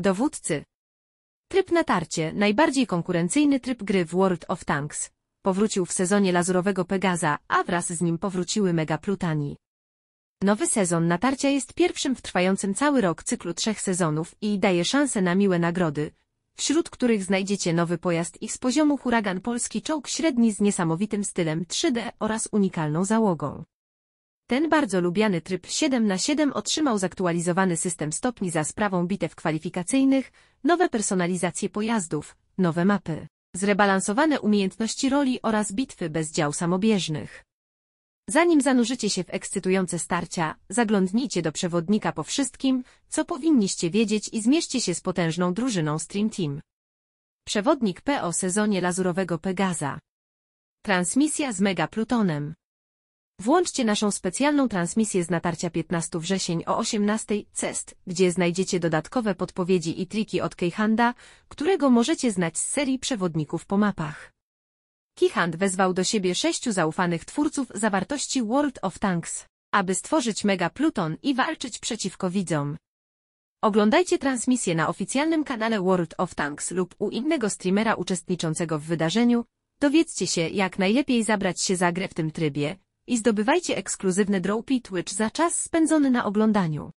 Dowódcy. Tryb natarcie, najbardziej konkurencyjny tryb gry w World of Tanks. Powrócił w sezonie Lazurowego Pegaza, a wraz z nim powróciły Mega Plutani. Nowy sezon natarcia jest pierwszym w trwającym cały rok cyklu trzech sezonów i daje szansę na miłe nagrody, wśród których znajdziecie nowy pojazd X poziomu Huragan Polski czołg średni z niesamowitym stylem 3D oraz unikalną załogą. Ten bardzo lubiany tryb 7 na 7 otrzymał zaktualizowany system stopni za sprawą bitew kwalifikacyjnych, nowe personalizacje pojazdów, nowe mapy, zrebalansowane umiejętności roli oraz bitwy bez dział samobieżnych. Zanim zanurzycie się w ekscytujące starcia, zaglądnijcie do przewodnika po wszystkim, co powinniście wiedzieć i zmierzcie się z potężną drużyną Stream Team. Przewodnik P o sezonie lazurowego Pegaza. Transmisja z Mega Plutonem. Włączcie naszą specjalną transmisję z natarcia 15 wrzesień o 18 CEST, gdzie znajdziecie dodatkowe podpowiedzi i triki od Keyhanda, którego możecie znać z serii przewodników po mapach. Keyhand wezwał do siebie sześciu zaufanych twórców zawartości World of Tanks, aby stworzyć Mega Pluton i walczyć przeciwko widzom. Oglądajcie transmisję na oficjalnym kanale World of Tanks lub u innego streamera uczestniczącego w wydarzeniu, dowiedzcie się jak najlepiej zabrać się za grę w tym trybie, i zdobywajcie ekskluzywny Dropy Twitch za czas spędzony na oglądaniu.